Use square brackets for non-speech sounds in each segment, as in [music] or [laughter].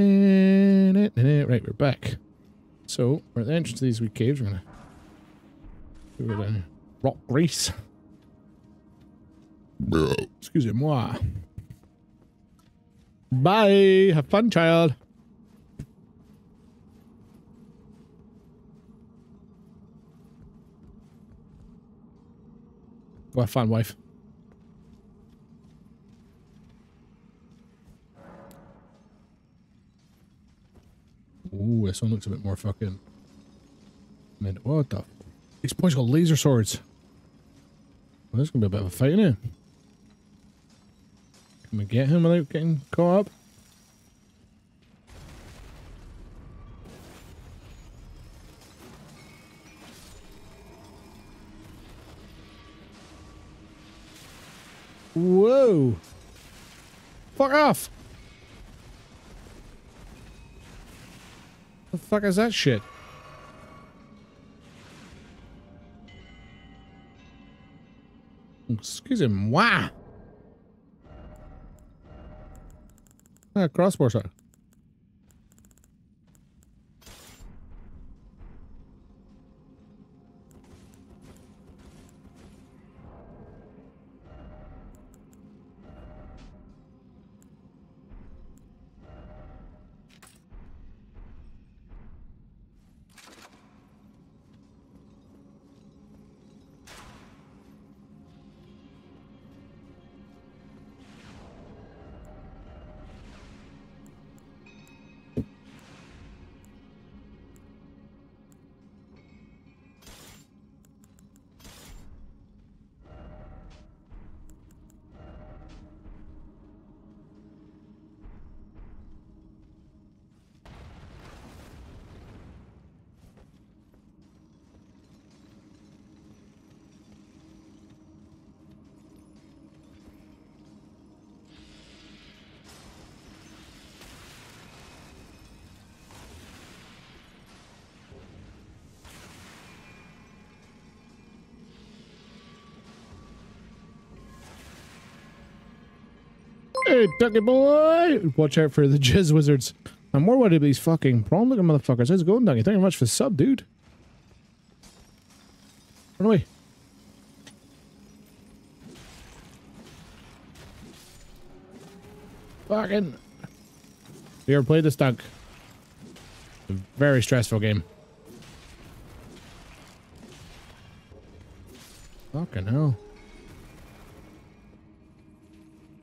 Right, we're back. So, we're at the entrance to these wee caves. We're gonna do the rock grease. Excusez-moi. Bye. Have fun, child. Go have fun, wife. Ooh, this one looks a bit more fucking... Man, what the... These boys got laser swords. Well, this is gonna be a bit of a fight, isn't it? Can we get him without getting caught up? Whoa! Fuck off! The fuck is that shit? Excuse me, wow! Ah, crossbow shot. Hey, ducky boy! Watch out for the jizz wizards. I'm more worried about these fucking prawn looking motherfuckers. How's it going, Ducky? Thank you very much for the sub, dude. Run away. Fucking. You ever played this dunk? A very stressful game. Fucking hell.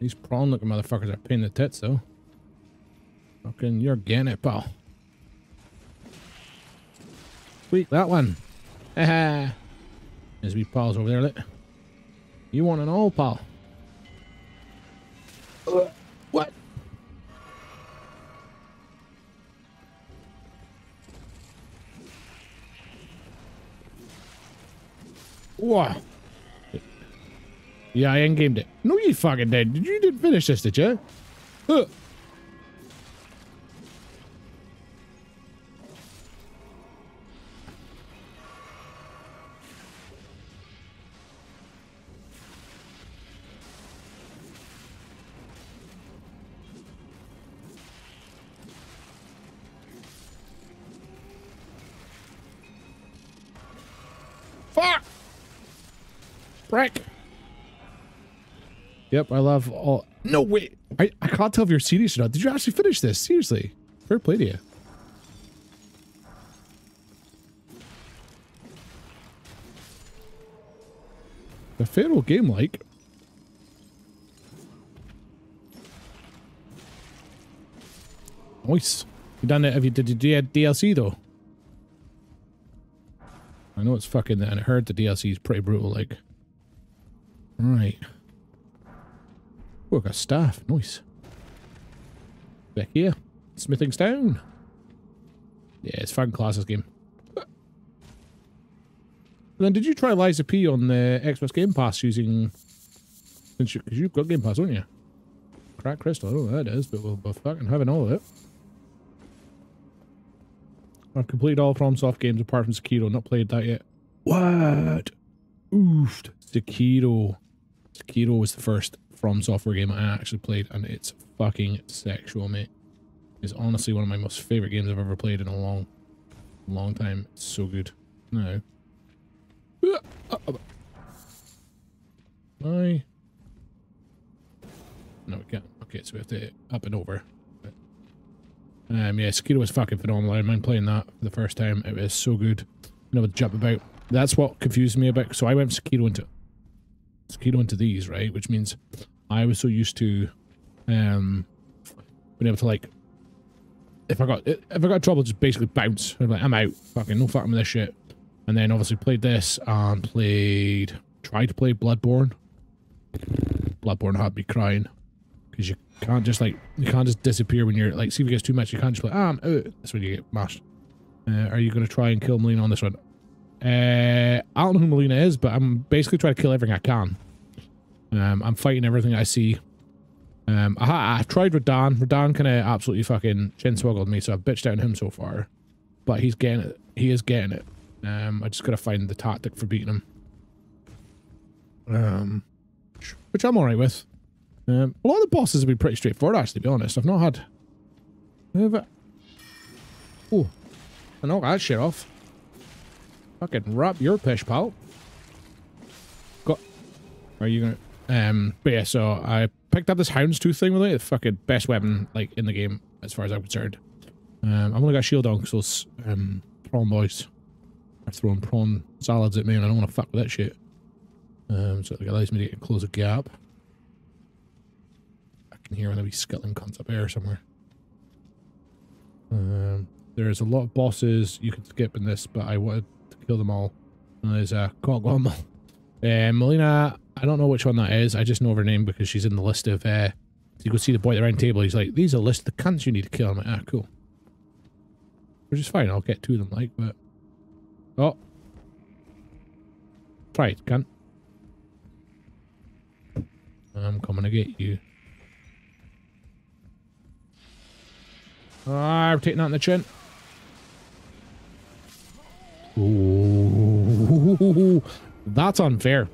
These prawn looking motherfuckers are paying the tits though. Fucking, you're getting it, pal. Sweet, that one. [laughs] Haha. There's wee pals over there, look. You want an all, pal? Uh, what? Yeah, I endgamed it. No, you fucking did. You didn't finish this, did you? Yep, I love all. No, wait. I, I can't tell if you're serious or not. Did you actually finish this? Seriously. Fair play to you. A fair old game like. Nice. You done it? Have you did you do DLC though? I know it's fucking and I heard the DLC is pretty brutal like. Right. Oh, I got staff. Nice. Back here. Smithing stone. Yeah, it's fun classes game. then did you try of P on the Xbox Game Pass using... Because you, have got Game Pass, don't you? Crack Crystal, I don't know what that is, but we'll, we'll fucking having all of it. I've completed all FromSoft games apart from Sekiro, not played that yet. What? Oofed. Sekiro. Sekiro was the first From Software game I actually played, and it's fucking sexual, mate. It's honestly one of my most favorite games I've ever played in a long, long time. It's so good. No. I. No, we can't. Okay, so we have to up and over. Um, yeah, Sekiro was fucking phenomenal. I remember playing that for the first time. It was so good. You know, jump about. That's what confused me about. So I went Sekiro into Sekiro into these, right? Which means I was so used to um being able to like if I got if I got trouble, just basically bounce. I'm like, I'm out. Fucking no fucking with this shit. And then obviously played this and played tried to play Bloodborne. Bloodborne had me crying because you can't just like you can't just disappear when you're like see if it gets too much. You can't just like ah I'm out. That's when you get mashed. Uh, are you going to try and kill Melina on this one? Uh, I don't know who Melina is, but I'm basically trying to kill everything I can. Um, I'm fighting everything I see. Um, I, I tried Radahn. Radahn kind of absolutely fucking chin swoggled me, so I've bitched on him so far. But he's getting it. He is getting it. Um, I just gotta find the tactic for beating him. Um, which I'm alright with. Um, a lot of the bosses have been pretty straightforward, actually, to be honest. I've not had... Have Oh, I knock that shit off. Fucking wrap your pish, pal. Got... Are you gonna... Um, but yeah, so I picked up this houndstooth thing with it. The fucking best weapon, like, in the game, as far as I'm concerned. Um, I've only got shield on because those, um, prawn boys are throwing prawn salads at me and I don't want to fuck with that shit. Um, so it allows me to get close a gap. I can hear one of these scuttling cunts up there somewhere. Um, there's a lot of bosses you can skip in this, but I wanted to kill them all. And there's a Cogwomble. [laughs] Uh, Melina, I don't know which one that is. I just know her name because she's in the list of... Uh, you go see the boy at the round table. He's like, these are a list of the cunts you need to kill. I'm like, ah, cool. Which is fine. I'll get two of them, like, but... Oh. Try it, cunt. I'm coming to get you. Ah, I'm taking that in the chin. Ooh, that's unfair.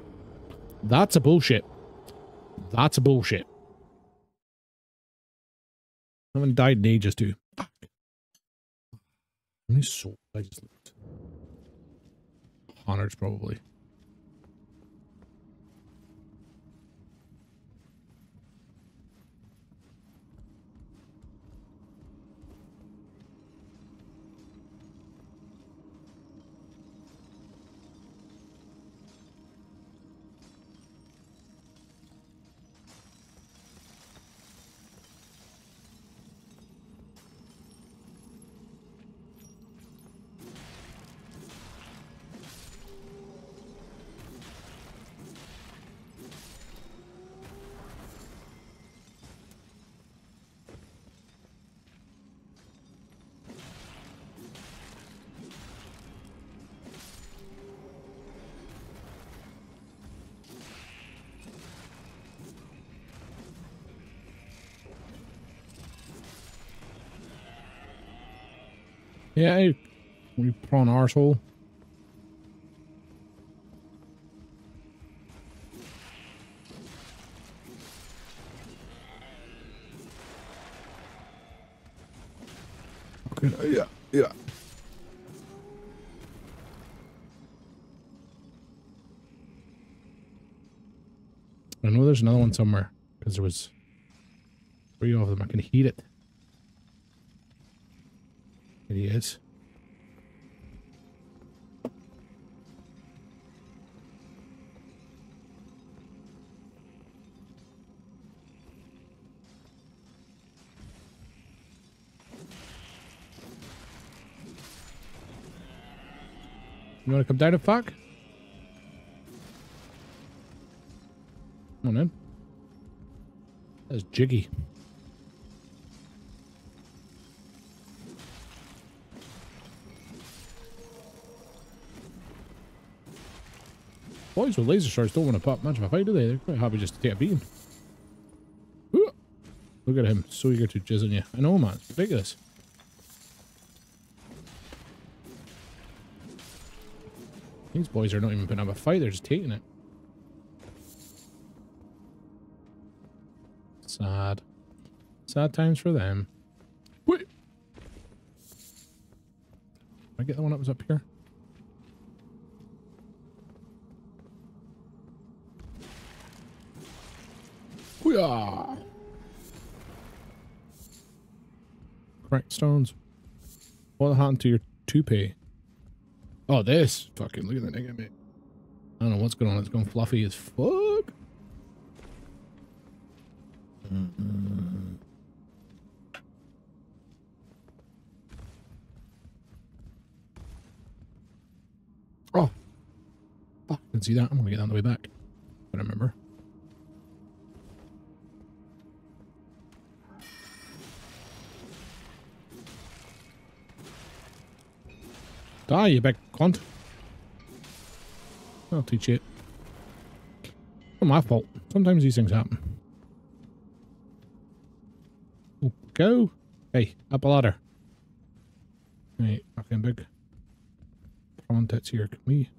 That's a bullshit. That's a bullshit. I haven't died in ages too. Fuck. How many souls I just looked? Hundreds probably. Yeah, we you prawn arsehole. Okay, yeah, yeah. I know there's another one somewhere because there was three of them. I can heat it. It is. You want to come down and fuck? Come on in. That's jiggy. Boys with laser shards don't want to pop much of a fight, do they? They're quite happy just to take a. Ooh. Look at him, so eager to jizz on you. I know, man. It's ridiculous. These boys are not even putting up a fight, they're just taking it. Sad. Sad times for them. Wait! I get the one that was up here? Hooyah! Cracked stones. What happened to your toupee? Oh, this. Fucking look at that nigga, mate. I don't know what's going on. It's going fluffy as fuck. Mm-hmm. Oh. Fuck, didn't see that. I'm gonna get that on the way back. I remember. Ah, Die, you big cunt. I'll teach you. Not my fault. Sometimes these things happen. Oh, go. Hey, up a ladder. Hey, fucking big prawn tits here. Can we?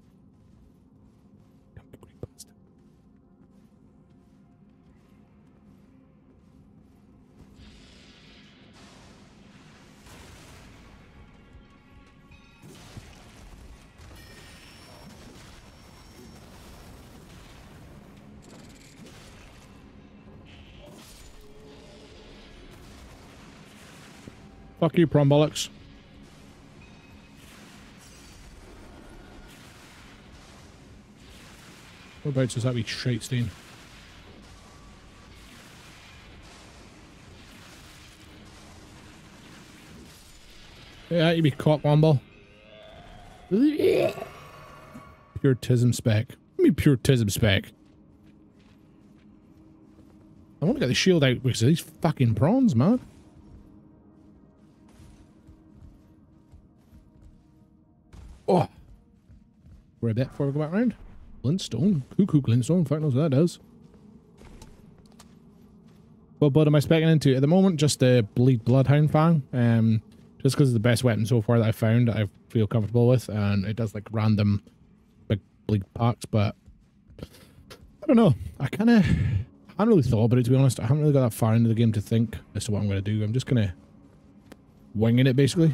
Fuck you, prawn bollocks. Whereabouts is that wee shite stain? Yeah, you be cock womble. Pure tism spec. Give me pure tism spec. I want to get the shield out because of these fucking prawns, man. We're a bit before we go back around. Glintstone. Cuckoo glintstone. Fuck knows what that does. What build am I specking into? At the moment, just the Bleed Bloodhound Fang. Um, just because it's the best weapon so far that I've found that I feel comfortable with. And it does like random big bleed packs, but I don't know. I kind of I haven't really thought about it to be honest. I haven't really got that far into the game to think as to what I'm going to do. I'm just going to winging it basically.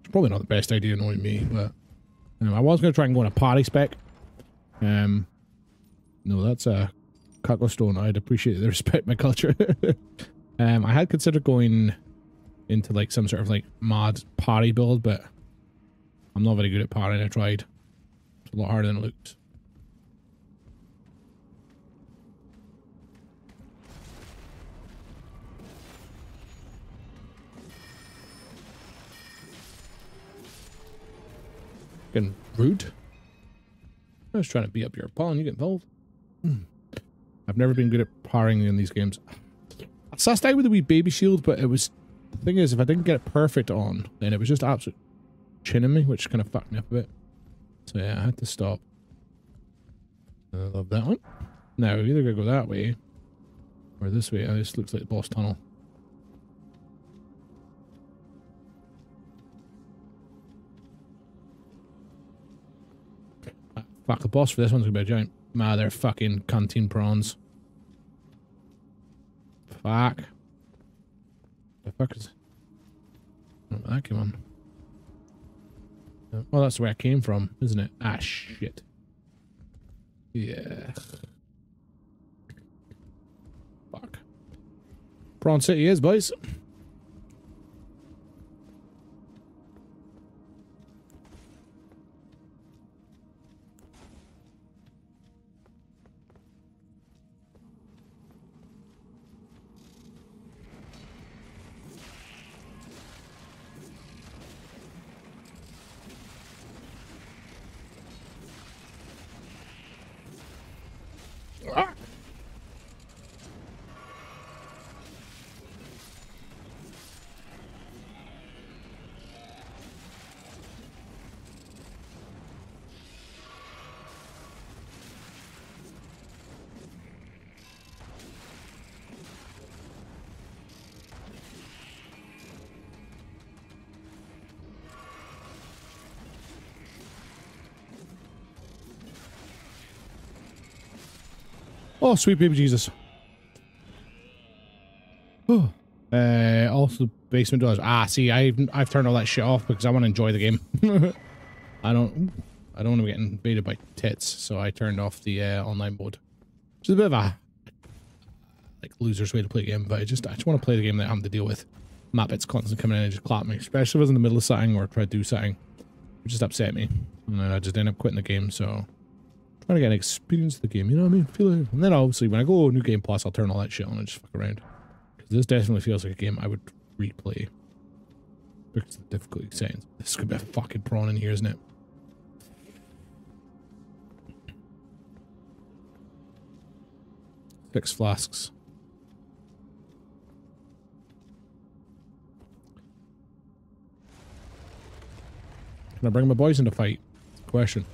It's probably not the best idea knowing me, but anyway, I was going to try and go on a party spec. Um, no, that's a Stone. I'd appreciate they [laughs] respect my culture. [laughs] um, I had considered going into like some sort of like mad party build, but I'm not very good at partying. I tried. It's a lot harder than it looks. Getting rude. I was trying to beat up your pawn. You get involved. Hmm. I've never been good at parrying in these games. I sussed out with a wee baby shield, but it was... The thing is, if I didn't get it perfect on, then it was just absolute chinning me, which kind of fucked me up a bit. So yeah, I had to stop. I love that one. Now, we either gotta go that way, or this way. Oh, this looks like the boss tunnel. Fuck, the boss for this one's gonna be a giant motherfucking canteen prawns. Fuck. The fuck is... Oh, that came on. Well, that's where I came from, isn't it? Ah, shit. Yeah. Fuck. Prawn City is, boys. Oh, sweet baby Jesus. Oh. Uh, the basement doors. Ah, see, I've I've turned all that shit off because I want to enjoy the game. [laughs] I don't I don't want to be getting invaded by tits, so I turned off the uh, online mode. Which is a bit of a like loser's way to play a game, but I just I just want to play the game that I'm to deal with. Map it's constantly coming in and just clap me, especially if I was in the middle of something or try to do something. It just upset me. And then I just end up quitting the game, so trying to get an experience of the game, you know what I mean? Feel it. And then obviously when I go new game plus I'll turn all that shit on and just fuck around. Because this definitely feels like a game I would replay. Because of the difficulty settings. This could be a fucking prawn in here, isn't it? Six flasks. Can I bring my boys into fight? Question.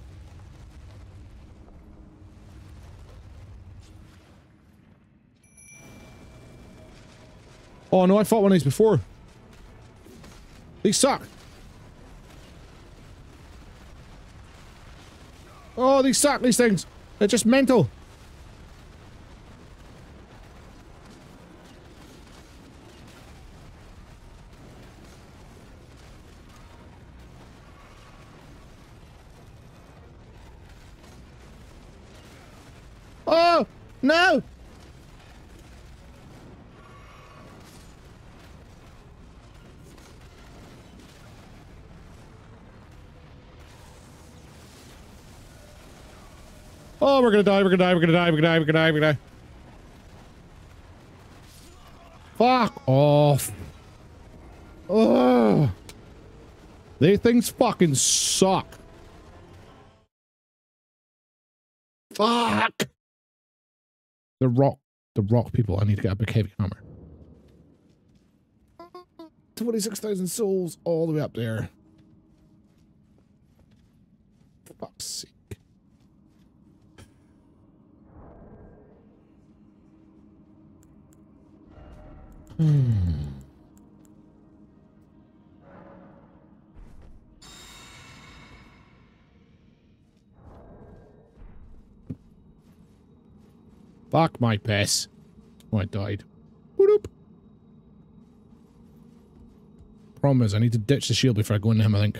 Oh no, I fought one of these before. These suck. Oh, these suck, these things. They're just mental. Oh, no! Oh, we're gonna die, we're gonna die, we're gonna die, we're gonna die, we're gonna die, we're gonna die. Fuck off. Ugh. They things fucking suck. Fuck. The rock, the rock people. I need to get a big heavy hammer. 26,000 souls all the way up there. Fuck's sake. Hmm. Fuck my piss. Oh, I died. Boop. Problem is, I need to ditch the shield before I go into him, I think.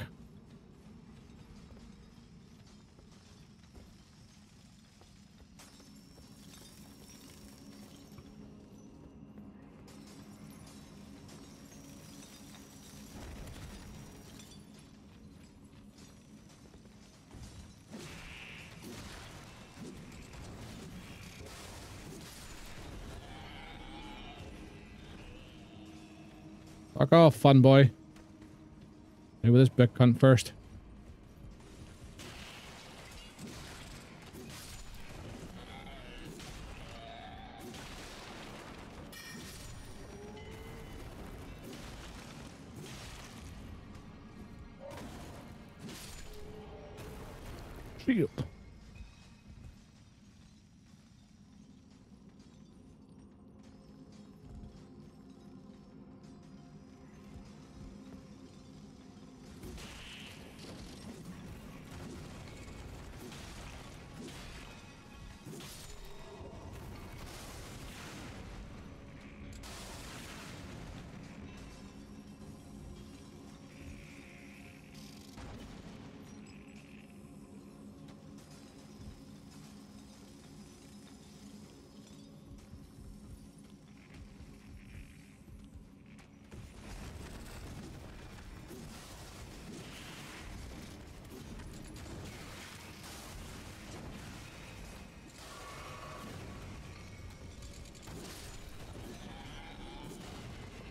Fuck off, fun boy. Maybe this big cunt first.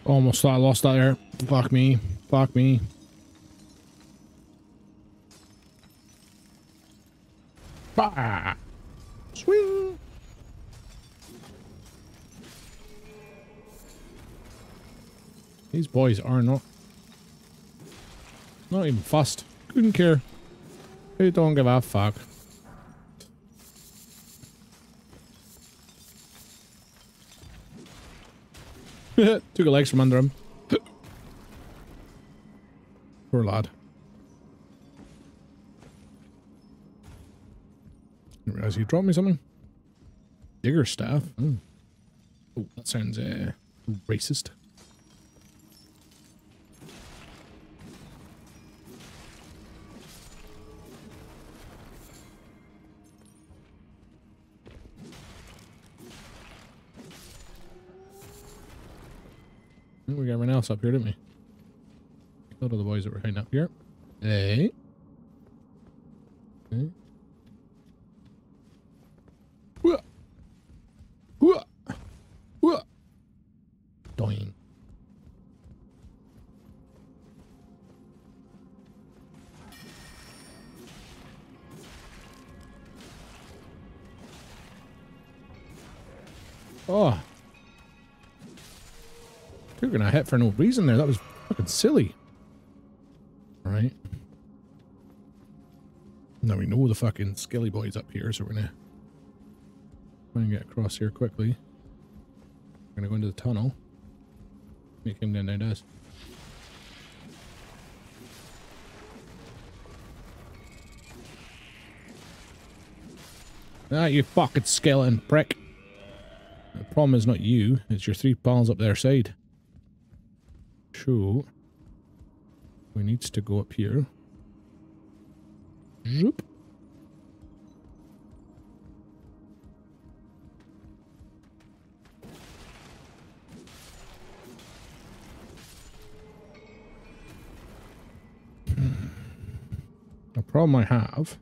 Almost thought I lost that air. Fuck me. Fuck me. Bah! Swing! These boys are not... Not even fussed. Couldn't care. They don't give a fuck. [laughs] Took a legs from under him. [laughs] Poor lad. Didn't realize he dropped me something. Digger staff. Oh, oh that sounds uh, racist. We got everyone else up here, didn't we? Killed all the boys that were hiding up here. Hey. Hey. You're gonna hit for no reason there. That was fucking silly. Alright. Now we know the fucking Skelly boy's up here, so we're gonna try and get across here quickly. We're gonna go into the tunnel. Make him down us. Ah, you fucking skeleton prick. The problem is not you, it's your three pals up their side. So, we need to go up here. Zoop. The problem I have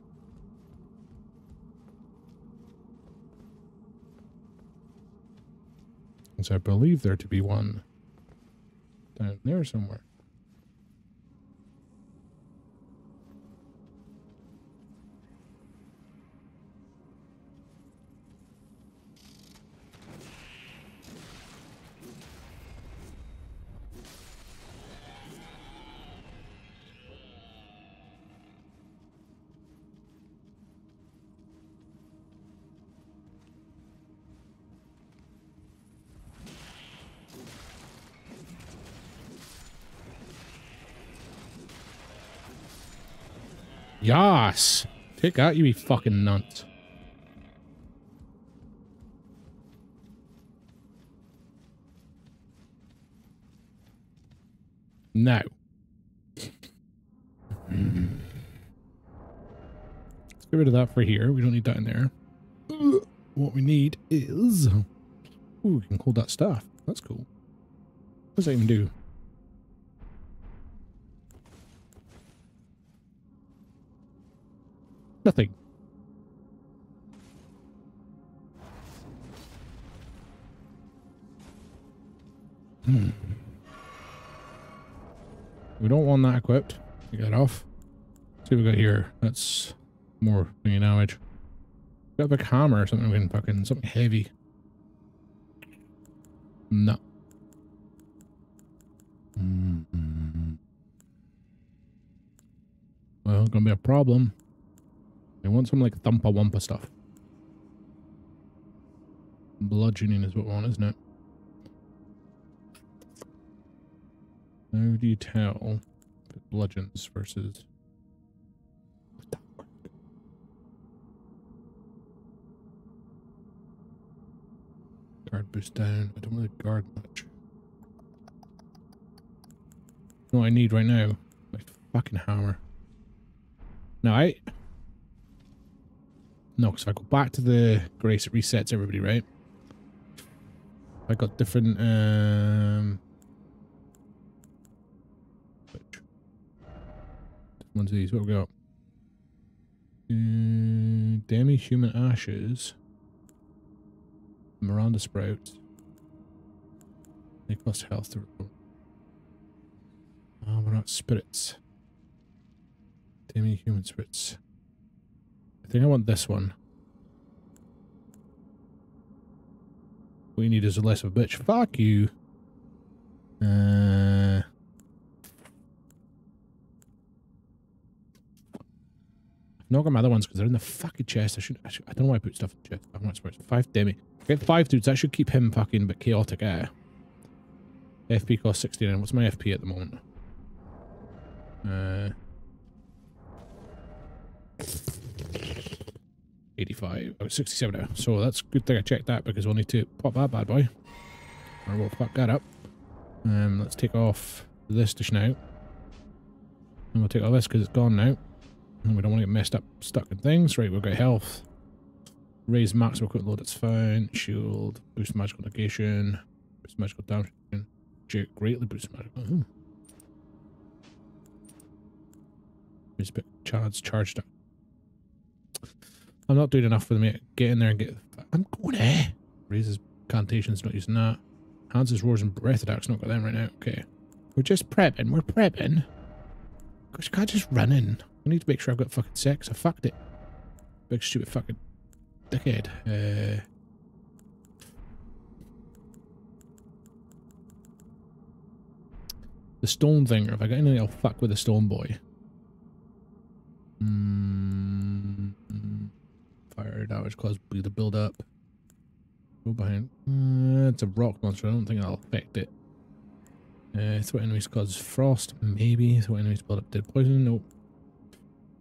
is I believe there to be one down there somewhere. Yas! Take out, you be fucking nuts. No. Let's get rid of that for here. We don't need that in there. What we need is... Ooh, we can hold that stuff. That's cool. What does that even do? Nothing. Hmm. We don't want that equipped. Take that off. see what we got here. That's more thingy damage. Got a big hammer or something we can fucking something heavy. No. Mm -hmm. Well, gonna be a problem. I want some like thumper wumper stuff. Bludgeoning is what we want, isn't it? How do you tell bludgeons versus... Guard boost down. I don't really guard much. What I need right now? My fucking hammer. Now I... No, because if I go back to the grace, it resets everybody, right? I got different, um... Which? One's these, what we got? Uh, Demi-human ashes. Miranda sprouts. They cost health to Oh, we're not spirits. Demi-human spirits. I think I want this one. What you need is a less of a bitch. Fuck you. Uh... I've not got my other ones because they're in the fucking chest. I should, I should, I don't know why I put stuff in the chest. I'm not supposed to. Five demi. Get five dudes. That should keep him fucking but chaotic, air. FP cost 69. What's my FP at the moment? Uh... 85, oh, 67 now. So that's good thing I checked that because we'll need to pop that bad boy. Or we'll fuck that up. Um, let's take off this dish now. And we'll take all this because it's gone now. And we don't want to get messed up, stuck in things. Right, we've got health. Raise maximum quick load, that's fine. Shield, boost magical negation, boost magical damage. greatly boosts magic. Oh. Just bit charged, charged up. I'm not doing enough for me. Get in there and get. I'm going eh. Raises cantations, not using that. Hans's roars and breath attacks, not got them right now. Okay. We're just prepping. We're prepping. Gosh, can't just run in. I need to make sure I've got fucking sex. I fucked it. Big stupid fucking dickhead. Uh. The stone thing, if I got anything, I'll fuck with the stone boy. Mm, fire damage caused by the build up. Go behind. Uh, it's a rock monster. I don't think that'll affect it. Uh, throw enemies cause frost. Maybe. Throw enemies build up dead poison. Nope.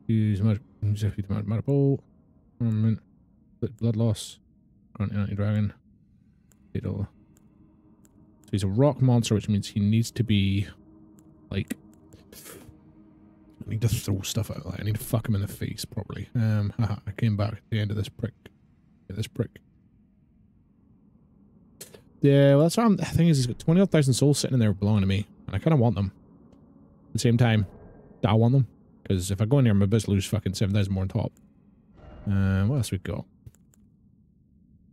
Use magic. Use magic, bolt. Ornament. Blood loss. Grant anti dragon. Fatal. So he's a rock monster, which means he needs to be like I need to throw stuff out. Like, I need to fuck him in the face properly. Um, haha, I came back at the end of this prick. This prick. Yeah, well, that's what I'm, the thing is, he's got 20,000 souls sitting in there belonging to me, and I kind of want them. At the same time, I want them, because if I go in there, I'm about to lose fucking 7,000 more on top. Uh, what else we got?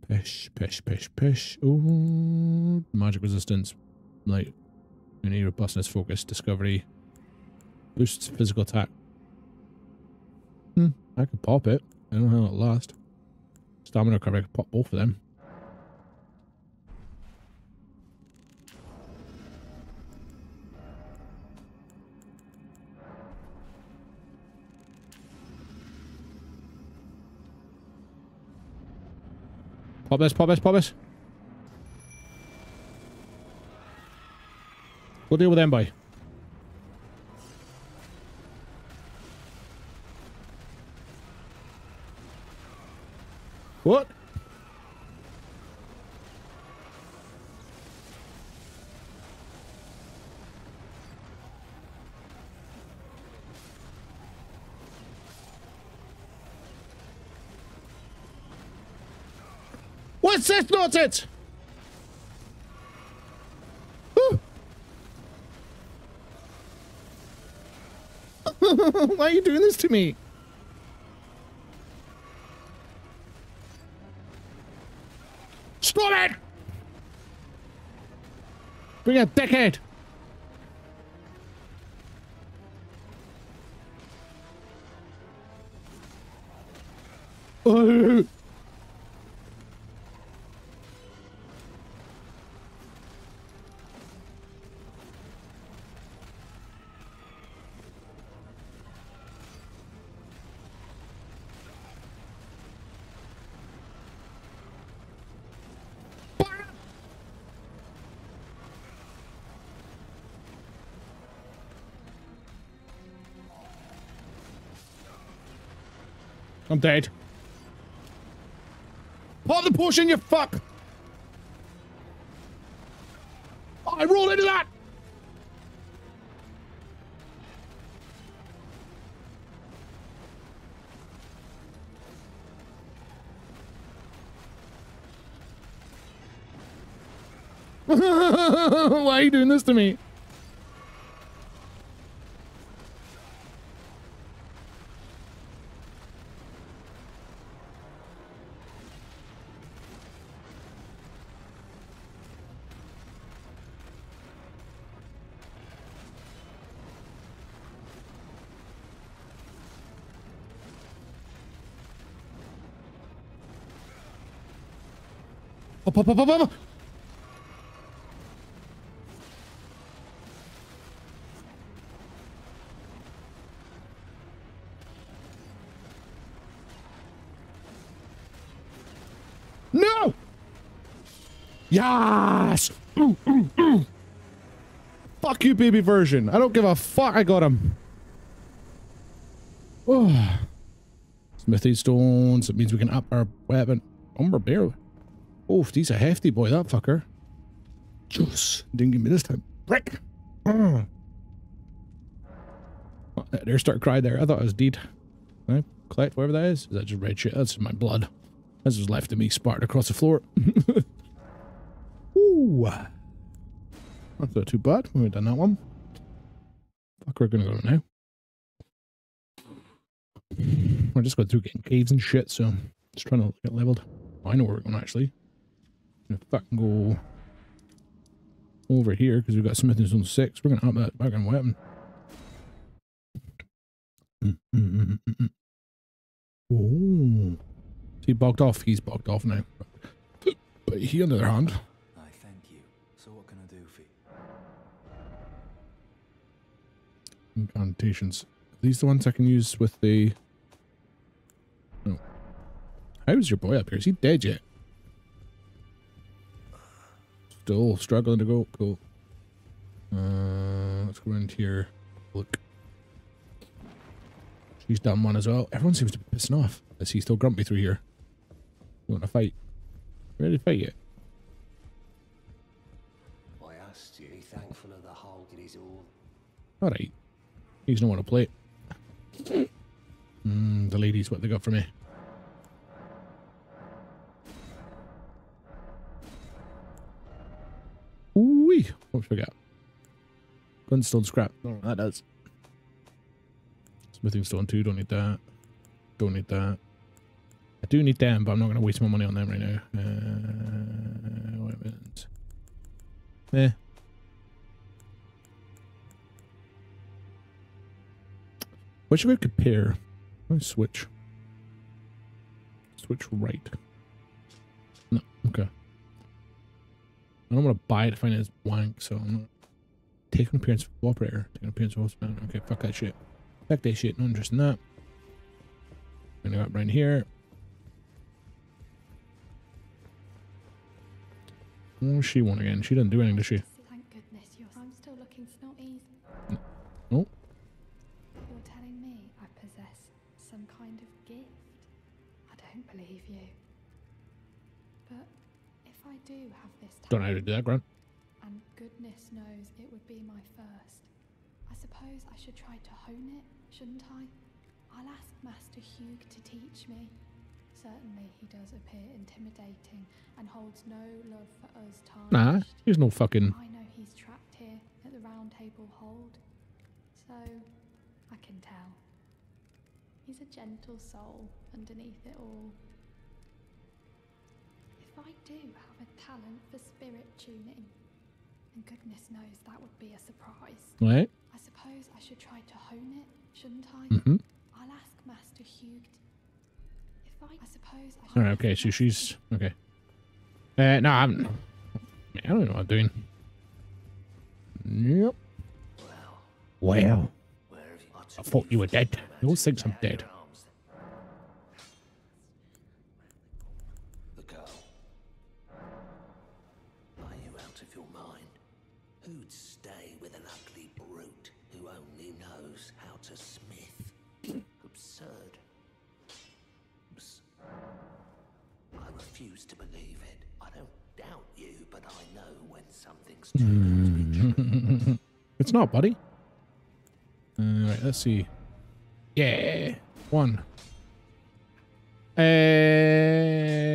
Pish, pish, pish, pish. Ooh, magic resistance. Like, we need robustness, focus, discovery. Boosts physical attack. Hmm, I could pop it. I don't know how it'll last. Stamina recovery, I could pop both of them. Pop this, pop this, pop this. We'll deal with them, boy. What? What's this nonsense? [laughs] Why are you doing this to me? Bring a dickhead! I'm dead. Pop the potion, you fuck! I rolled into that! [laughs] Why are you doing this to me? Up, up, up, up, up. No! Yes! Ooh, ooh, ooh. Fuck you, baby version. I don't give a fuck. I got him. Oh. [sighs] Smithing stones. It means we can up our weapon. Umber bear. Oh, he's a hefty boy, that fucker. Juice. Didn't give me this time. Brick. Oh. Ah. Oh, there, start crying there. I thought I was dead. Can I collect whatever that is? Is that just red shit? That's my blood. That's just left of me sparked across the floor. [laughs] Ooh. That's not too bad. We've done that one. Fuck, we're gonna go now. We're just going through getting caves and shit, so just trying to get leveled. I know where we're going actually. I'm gonna fucking go over here because we've got smithing stone six. We're gonna up that fucking weapon. Mm, mm, mm, oh, he bogged off. He's bogged off now. But he, on the other hand, I thank you. So what can I do for you? incantations. Are these the ones I can use with the? No. How's your boy up here? Is he dead yet? Still struggling to go. Cool. Uh, let's go around here. Look. She's done one as well. Everyone seems to be pissing off. Is he still grumpy through here? You want to fight? Ready to fight yet? I asked you, be thankful of the hold it is all. Alright. He's not one to play. Mm, the ladies, what they got for me. What we got? Gunstone scrap. That does. Smithing stone too. Don't need that. Don't need that. I do need them, but I'm not going to waste my money on them right now. Uh, wait a minute. Eh. What should we compare? Let me switch. Switch right. No, okay. I don't want to buy it if I know it's blank, so I'm not taking appearance of operator. Taking appearance of hostman. Okay, fuck that shit. Fuck that shit. No interest in that. I'm Gonna go up right here. Oh, she won again. She didn't do anything, did she? Thank goodness you're. I'm still looking. It's not easy. Oh. You're telling me I possess some kind of gift. I don't believe you. But if I do have this Don't know how to do that, Grant. and goodness knows it would be my first, I suppose I should try to hone it, shouldn't I? I'll ask Master Hewg to teach me. Certainly, he does appear intimidating and holds no love for us Nah, tarnished. he's no fucking. I know he's trapped here at the Round Table Hold, so I can tell. He's a gentle soul underneath it all. If I do have a talent for spirit tuning, and goodness knows that would be a surprise, Right? I suppose I should try to hone it, shouldn't I? Mm-hmm. I'll ask Master Hewg. If I, I suppose I should. Alright, okay, so she's. Okay. Uh, no, I haven't. I don't know what I'm doing. Yep. Well, Well. where have you got I thought you were dead. You all think I'm dead. It's not, buddy. Uh, right, let's see. Yeah. One. Uh,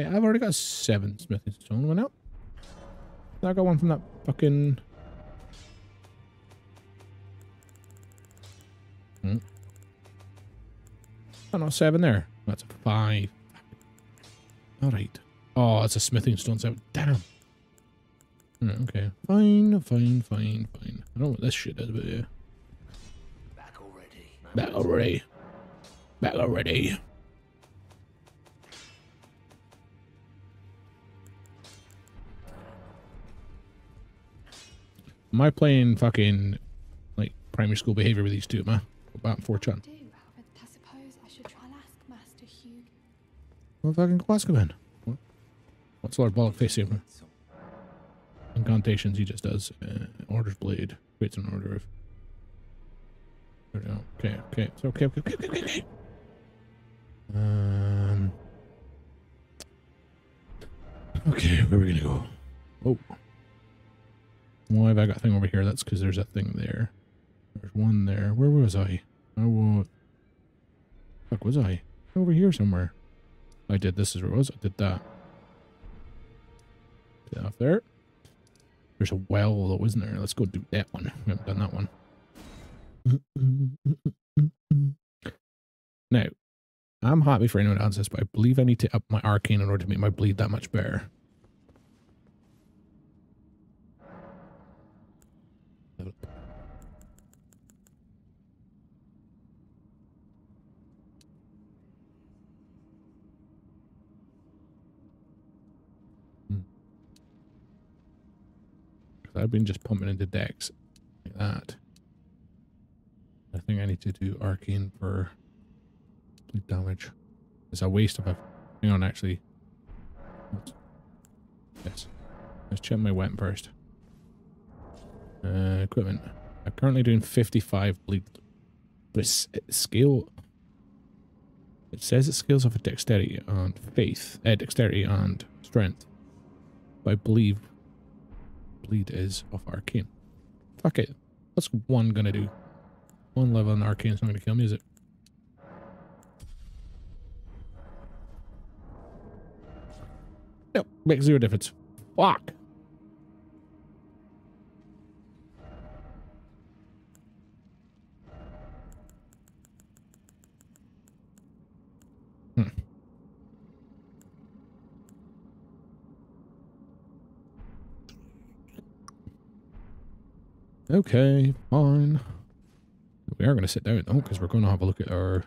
I've already got seven smithing stone. One out. I got one from that fucking. Hmm. Oh, not seven there. That's a five. All right. Oh, it's a smithing stone seven. Damn. Right, okay. Fine, fine, fine, fine. I don't know what this shit is, but yeah. Back already. Back already. Back already. Am I playing fucking like primary school behavior with these two, man? Go back and forth chan. do have a, I suppose I should try and ask Master Hewg. Well, fucking go ask him then. What? What's Lord Bollock face here? Incantations he just does. Uh, orders blade. Creates an order of. Okay, okay. It's okay, okay, okay, okay, okay. Um. Okay, where are we gonna go? Oh. Why have I got a thing over here? That's because there's a thing there. There's one there. Where was I? I was. Fuck, was I? Over here somewhere. I did this is where it was. I did that. Get off there. There's a well though, isn't there? Let's go do that one. We haven't done that one. Now, I'm happy for anyone adds this, but I believe I need to up my arcane in order to make my bleed that much better. I've been just pumping into decks like that. I think I need to do arcane for bleed damage. It's a waste of a... Hang on, actually. Yes. Let's check my weapon first. Uh, equipment. I'm currently doing 55 bleed. But it's, it's scale... It says it scales off of dexterity and faith. Uh, dexterity and strength. But I believe bleed is off arcane. Fuck it. What's one gonna do? One level in arcane is not gonna kill me, is it? Nope, makes zero difference. Fuck. Hmm. Okay, fine. We are going to sit down though, because we're going to have a look at our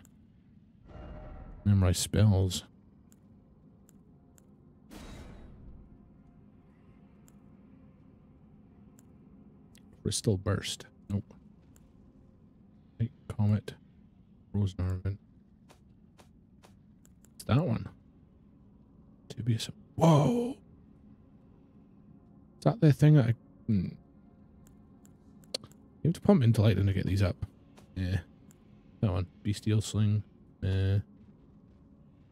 memorized spells. Crystal Burst. Nope. Light Comet. Rose Narvin. It's that one. Dubious. Whoa! Is that the thing that I... Hmm. You have to pump intellect and to get these up. Yeah. That one. Bestial Sling. Uh,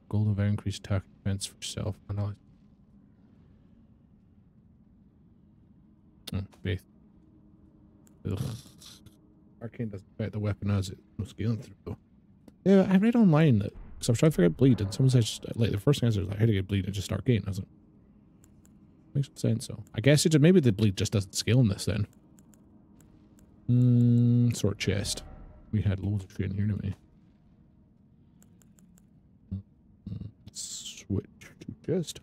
gold of increased attack defense for self. Analyze. Oh, Faith. Ugh. Arcane doesn't affect the weapon as it no scaling through though. Yeah, I read online that because I was trying to figure out bleed and someone said just, like the first answer is like how to get bleed and just arcane. I was like, makes sense. So I guess it just, maybe the bleed just doesn't scale in this then. Mm, sort chest. We had loads of shit in here, didn't we? Switch to chest.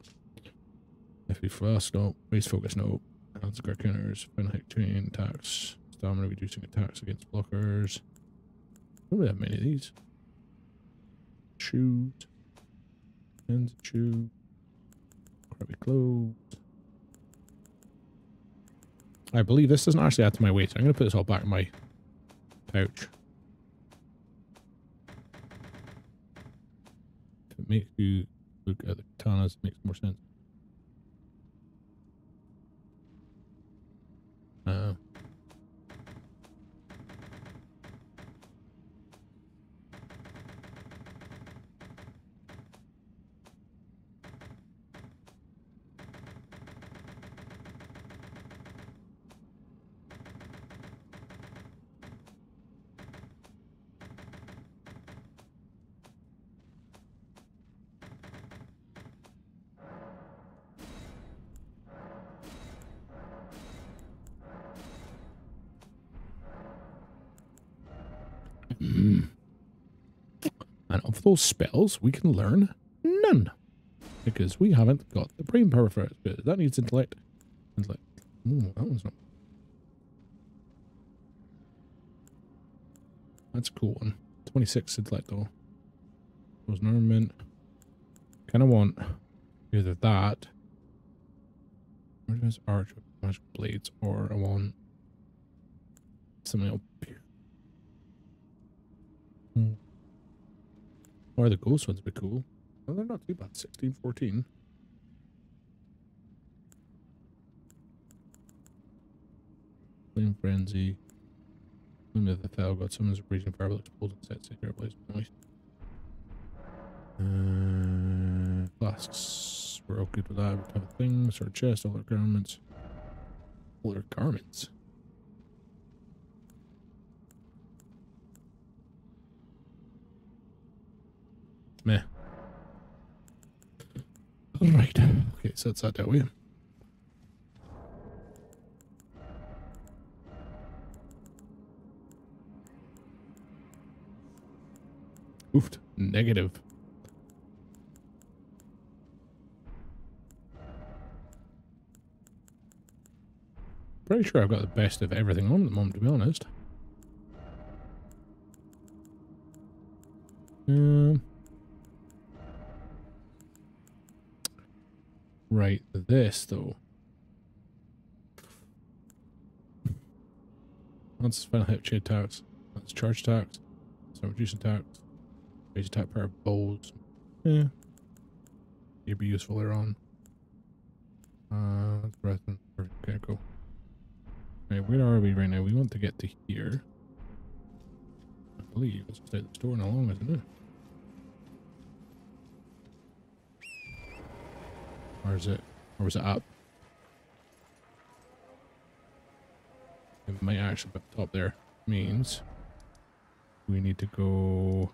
Heavy flask, no. Base focus, no. Hands guard counters, finite chain attacks, stamina reducing attacks against blockers. Don't we have many of these? Shoes. Hands shoe. Crappy clothes. I believe this doesn't actually add to my weight, so I'm going to put this all back in my pouch. If it makes you look at the katanas, it makes more sense. Uh, those spells, we can learn none. Because we haven't got the brain power for it. That needs intellect. Intellect. Ooh, that one's not. That's a cool one. 26 intellect though. Was an ornament. Kind of want either that. Or just arch magic blades, or I want something else. Hmm. Or the ghost ones would be cool. Well, they're not too bad. 16, 14. Flame Frenzy. Loom of the Fell God summons Raging Fire will explode and set secure blaze. Nice. Uh, flasks. We're all good with that. We have a thing. Of chest, all our garments. All our garments. Meh. Right. Okay, so it's not that way. Oofed. Negative. Pretty sure I've got the best of everything on at the moment, to be honest. Um... right, this though. That's final hit shade tax. That's charge tax. So reducing tax. Raise attack power bows. Yeah. It'd be useful later on. Uh, breath and okay, cool. Right, where are we right now? We want to get to here. I believe it's the store and along, isn't it? Or is it, or was it up? It might actually be up top there. Means we need to go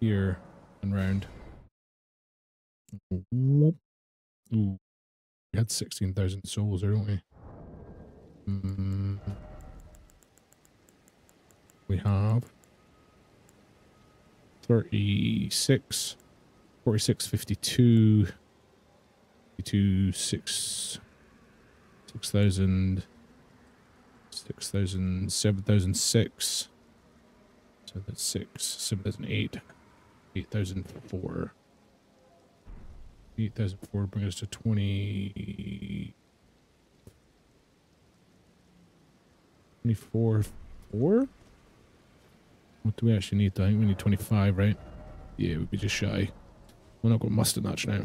here and round. Ooh. We had 16,000 souls there, don't we? Mm. We have 36, 46, 52, 52, 6, 6,000, 6,000, 7,006. So that's 6, 7,008, 8,004. 8,004 brings us to 20. 24, 4? What do we actually need? I think we need 25, right? Yeah, we'd be just shy. We're not got mustard notch now.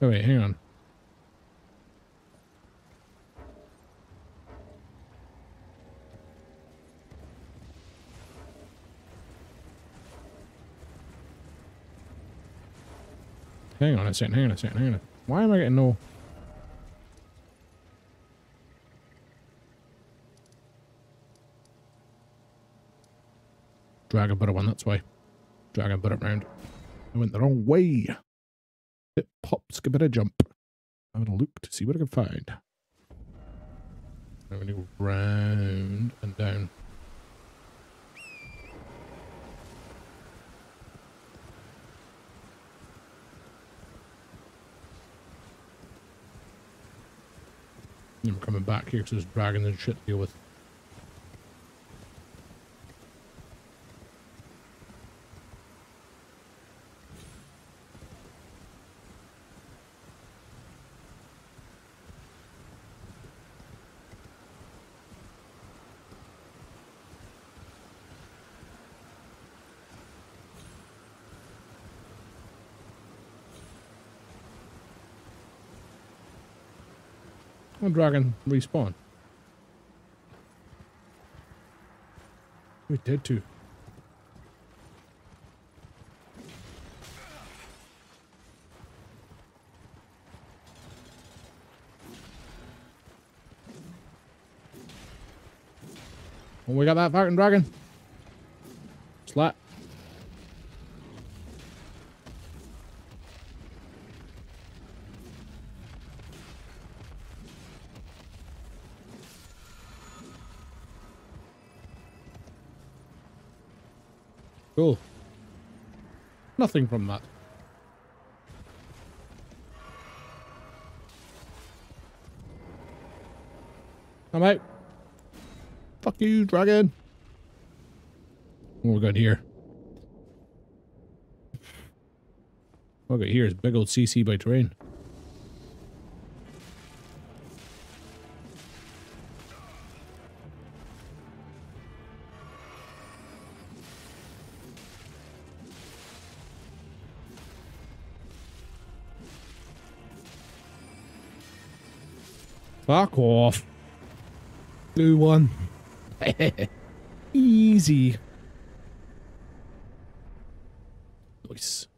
Oh wait, hang on. Hang on a second, hang on a second, hang on. Why am I getting no... Dragon butter one, that's why. Dragon butter round. I went the wrong way. It pops, give it a jump. I'm gonna look to see what I can find. I'm gonna go round and down. I'm coming back here because there's dragons and shit to deal with. One dragon respawn. We did too. Oh, we got that fucking dragon. Slat. Cool. Nothing from that. I'm out. Fuck you, dragon. What we got here? Got here is big old CC by terrain. Fuck off. Do one. [laughs] Easy. Nice.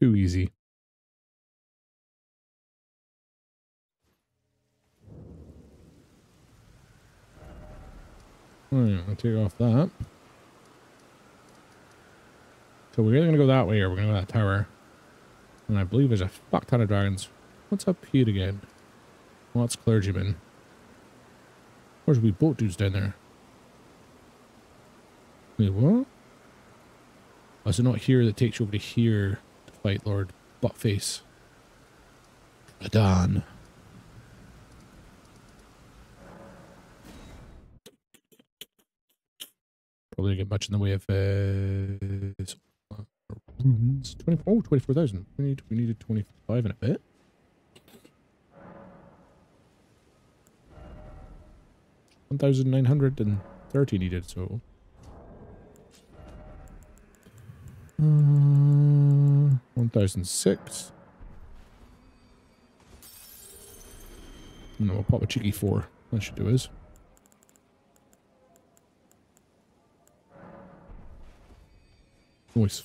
Too easy. Alright, I'll take off that. So we're either going to go that way or we're going to go that tower. And I believe there's a fuck ton of dragons. What's up here again? Well, that's clergyman. Where's we boat dudes down there? Wait, what? Oh, is it not here that takes you over to here to fight Lord Buttface? Radahn. Probably get much in the way of uh, runes. 20, oh, 24,000. We, need, we needed 25 in a bit. One thousand nine hundred and thirty needed, so. Uh, one thousand six. No, we'll pop a cheeky four. That should do us. Nice.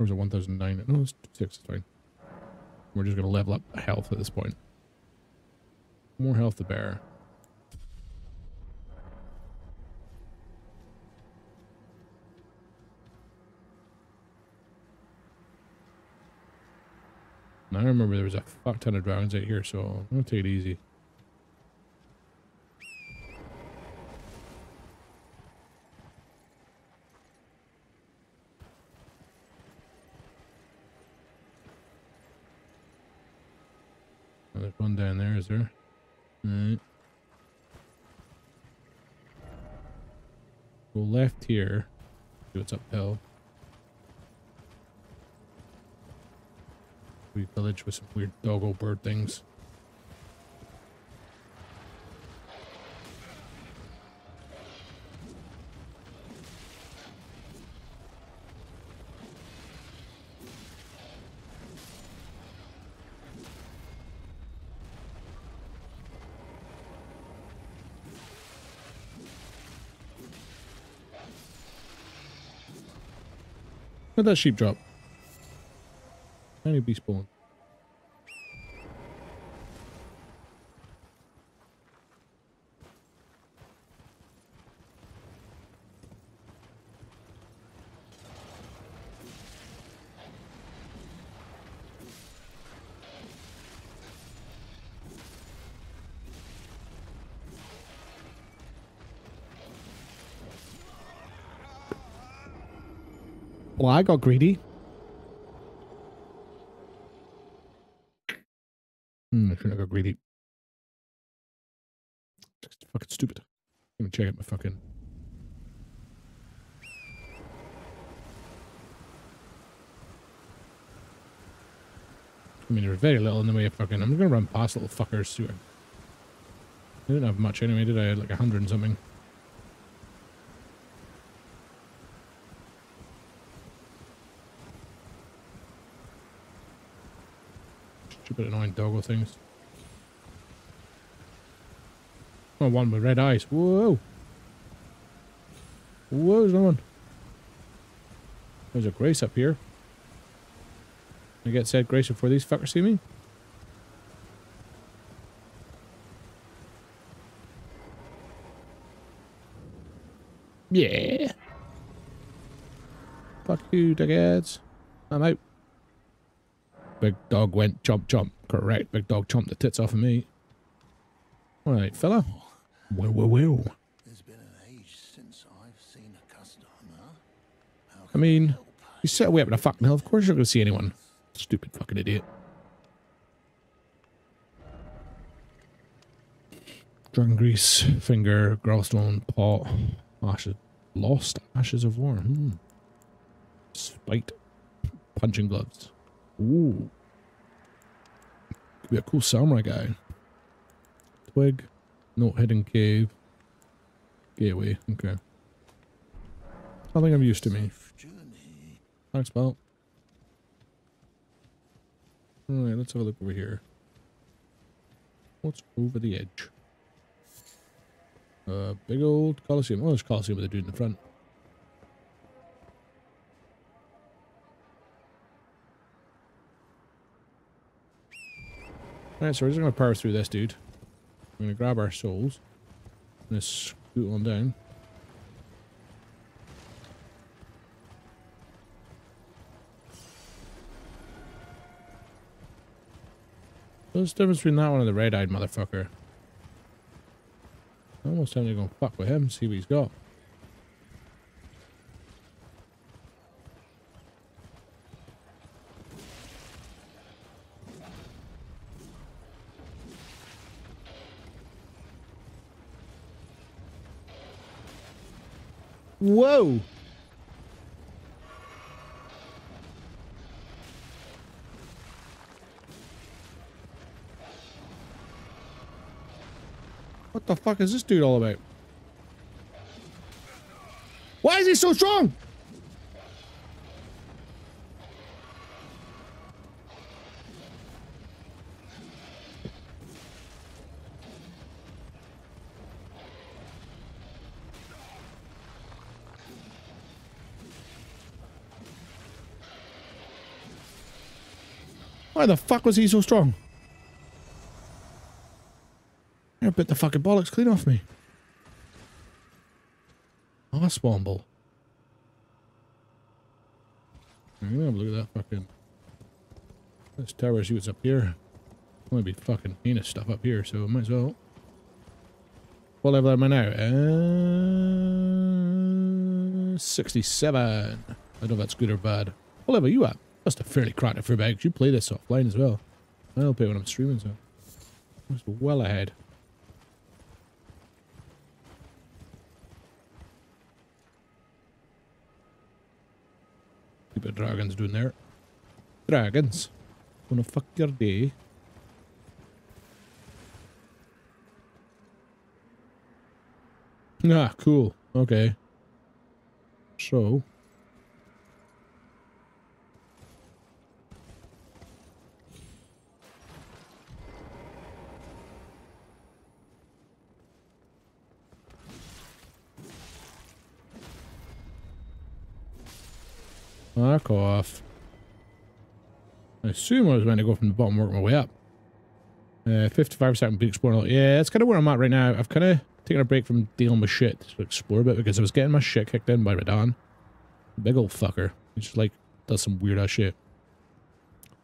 Or was it 1009? No, it's 6, it's fine. We're just going to level up health at this point. More health to bear. Now I remember there was a fuck ton of dragons out here, so I'm gonna take it easy. There's one down there, is there? Alright. Go left here. See what's uphill. We village with some weird doggo bird things. Where'd that sheep drop? Tiny beast bone. I got greedy. Hmm, I shouldn't have got greedy. Just fucking stupid. Let me check out my fucking. I mean, there's very little in the way of fucking. I'm gonna run past little fuckers too. I didn't have much anyway, did I? Like a hundred and something. Stupid annoying doggo things. Oh, one with red eyes. Whoa. Whoa, there's one. There's a grace up here. I get said grace before these fuckers see me? Yeah. Fuck you, dickheads. I'm out. Big dog went chomp chomp. Correct. Big dog chomped the tits off of me. Alright, fella. Well, well, well. There's been an age since I've seen a customer. I mean, help? you set away up in a fucking hell. Of course you're not going to see anyone. Stupid fucking idiot. Dragon grease, finger, growlstone, pot, ashes, lost ashes of war. Hmm. Spite, punching gloves. Ooh. Could be a cool samurai guy. Twig, No hidden cave. Gateway, okay. I think I'm used to me. Thanks, pal. Alright, let's have a look over here. What's over the edge? Uh, big old Colosseum. Oh, there's Colosseum with the dude in the front. Alright, so we're just going to power through this, dude. We're going to grab our souls. I'm going to scoot on down. What's the difference between that one and the red-eyed motherfucker? I almost time to go fuck with him, see what he's got. Whoa! What the fuck is this dude all about? Why is he so strong? Why the fuck was he so strong? I bit the fucking bollocks clean off me. I'm gonna have a look at that fucking. This tower, see what's up here. Might be fucking heinous stuff up here, so I might as well. What level am I now? Uh, 67. I don't know if that's good or bad. What level are you at? Must have fairly cracked it for bags. You play this offline as well. I'll play when I'm streaming, so. Must be well ahead. Keep the dragons doing there. Dragons. Gonna fuck your day. Ah, cool. Okay. So. Fuck off. I assume I was meant to go from the bottom work my way up. Uh, 55 second big exploring. Yeah, that's kind of where I'm at right now. I've kind of taken a break from dealing with shit to explore a bit because I was getting my shit kicked in by Radahn. Big old fucker. He just like does some weird ass shit.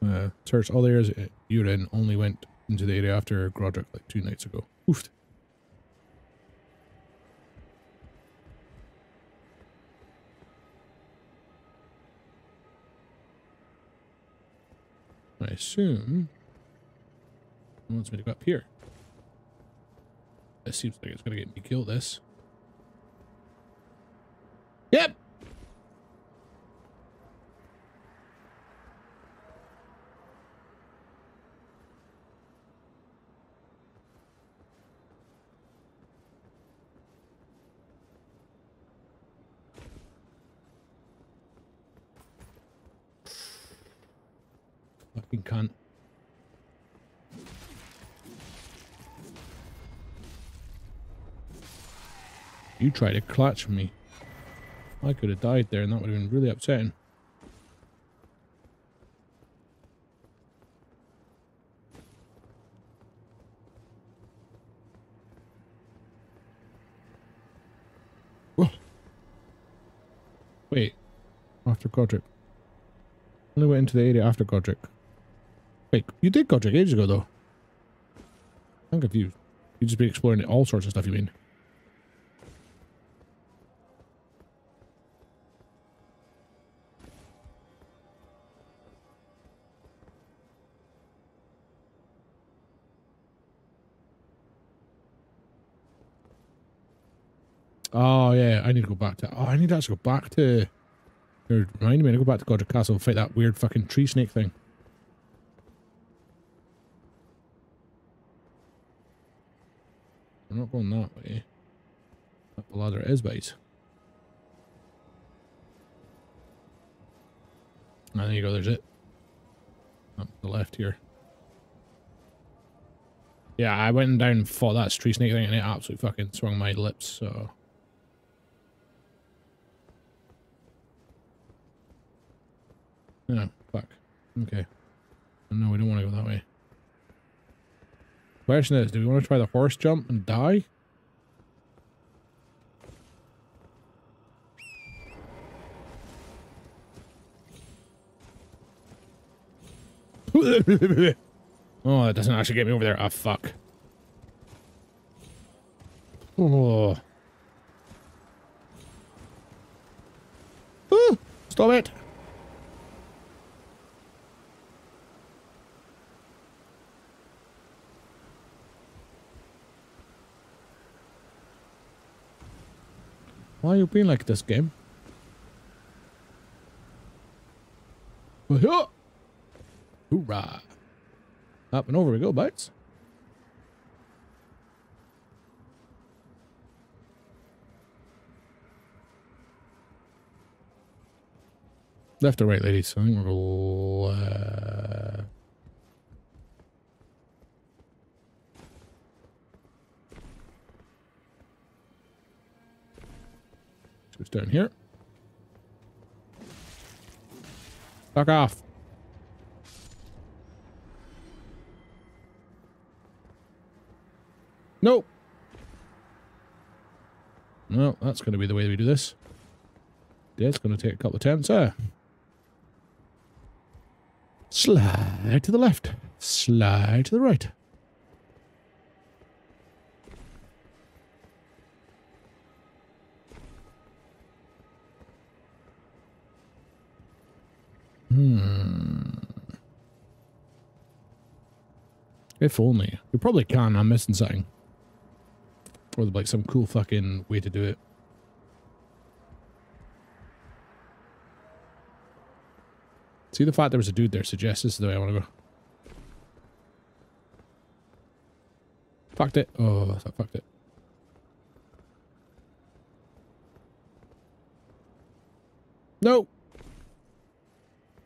Uh, search all the areas you were in only went into the area after Godrick like two nights ago. Oofed. I assume it wants me to go up here. This seems like it's gonna get me killed this. Yep. Fucking cunt. You tried to clutch me. I could have died there and that would have been really upsetting. Whoa. Wait. After Godrick. Only went into the area after Godrick. Wait, you did Godrick ages ago though. I'm confused. You just been exploring all sorts of stuff, you mean? Oh yeah, I need to go back to. Oh, I need to actually go back to. Reminding me to go back to Godrick Castle and fight that weird fucking tree snake thing. I'm not going that way. Up the ladder is base. Ah, there you go, there's it. Up the left here. Yeah, I went down and fought that tree snake thing and it absolutely fucking swung my lips, so... No, fuck. Okay. No, we don't want to go that way. Question is, do we want to try the horse jump and die? [laughs] Oh, that doesn't actually get me over there. Ah, fuck. Oh. Stop it. Why are you being like this game? Hoorah! Up and over we go, bites. Left or right, ladies? I think we're going uh, it's down here. Fuck off. Nope. No, that's going to be the way we do this. Yeah, it's going to take a couple of attempts. Ah. Slide to the left. Slide to the right. If only. We probably can. I'm missing something. Or like some cool fucking way to do it. See the fact there was a dude there suggests this is the way I want to go. Fucked it. Oh, I fucked it. No.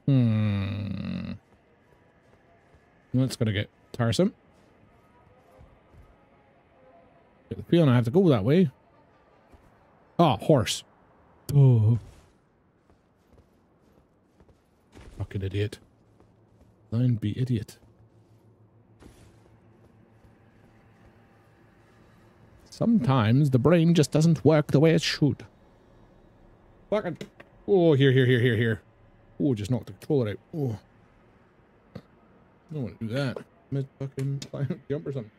Hmm. That's gonna get tiresome. Get the feeling I have to go that way. Ah, oh, horse. Oh. Fucking idiot. Line be idiot. Sometimes the brain just doesn't work the way it should. Fucking. Oh, here, here, here, here, here. Oh, just knocked the controller out. Oh. I don't want to do that. Mid fucking [laughs] jump or something.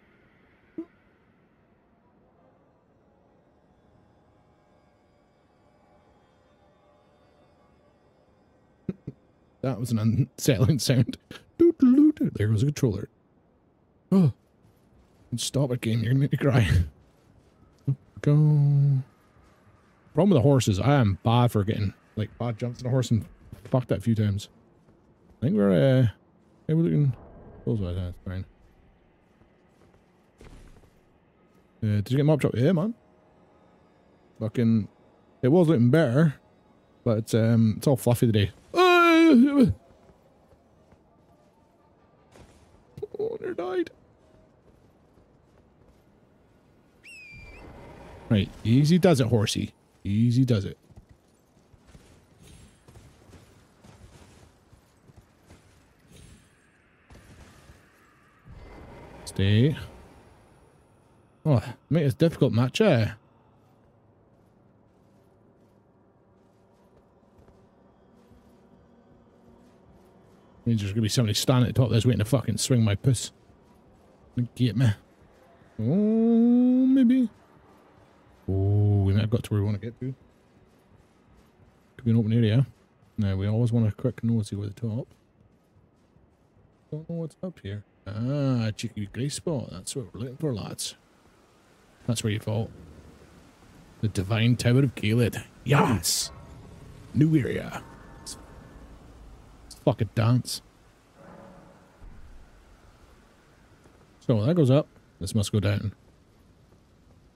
[laughs] that was an unsettling sound. There goes a controller. Oh. Stop it, game. You're going to cry. [laughs] Go. Problem with the horses, I am bad for getting like bad jumps on a horse and fucked that a few times. I think we're, uh, we're looking close by that. fine. Uh, did you get mob drop? Yeah, man. Fucking, it was looking better, but it's, um, it's all fluffy today. Oh, there died. Right, easy does it, horsey. Easy does it. Oh, make a difficult match, eh? Means there's gonna be somebody standing at the top of this waiting to fucking swing my puss. Get me. Oh, maybe. Oh, we might have got to where we want to get to. Could be an open area. Now, we always want a quick nosy over the top. Don't know what's up here. Ah, cheeky spot. That's what we're looking for, lads. That's where you fall. The Divine Tower of Caelid. Yes! New area. Let's fucking dance. So that goes up. This must go down.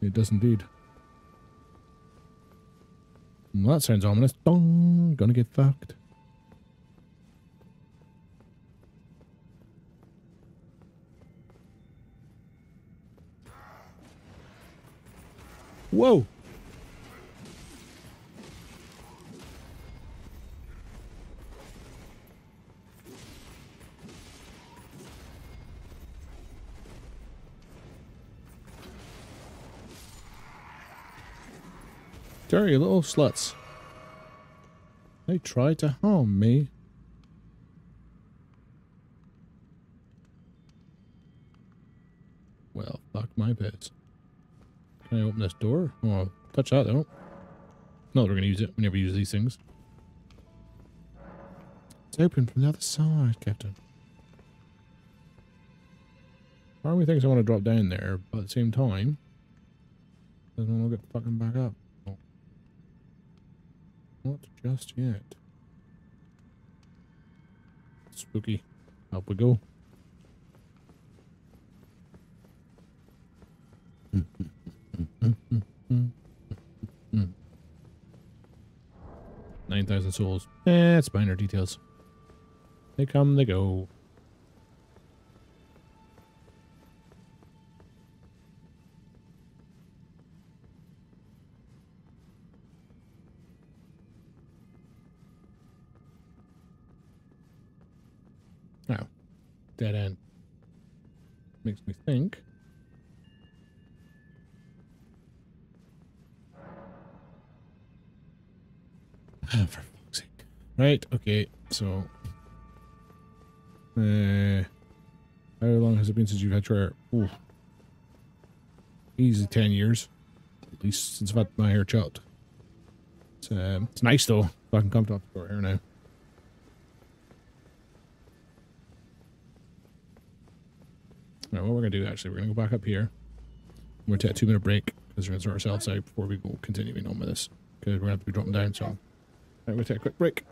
It does indeed. Well, that sounds ominous. Dong! Gonna get fucked. Whoa! Dirty little sluts. They tried to harm me. Well, fuck my bits. Can I open this door? Oh, touch that. No, we're gonna use it. We never use these things. It's open from the other side, Captain. Part of me thinks I want to drop down there, but at the same time, want to get fucking back up. Not just yet. Spooky. Up we go. [laughs] Nine thousand souls. Eh, it's minor details. They come, they go. Oh, dead end. Makes me think. Ah, for fuck's sake. Right, okay, so. Uh, how long has it been since you've had your Ooh. Easy 10 years. At least since I've had my hair chopped. It's, um, it's nice though. I can come to short hair now. Right, what we're gonna do actually, we're gonna go back up here. We're gonna take a two minute break because we're gonna sort ourselves out before we go continuing on with this. Because we're gonna have to be dropping down, so right, gonna take a quick break.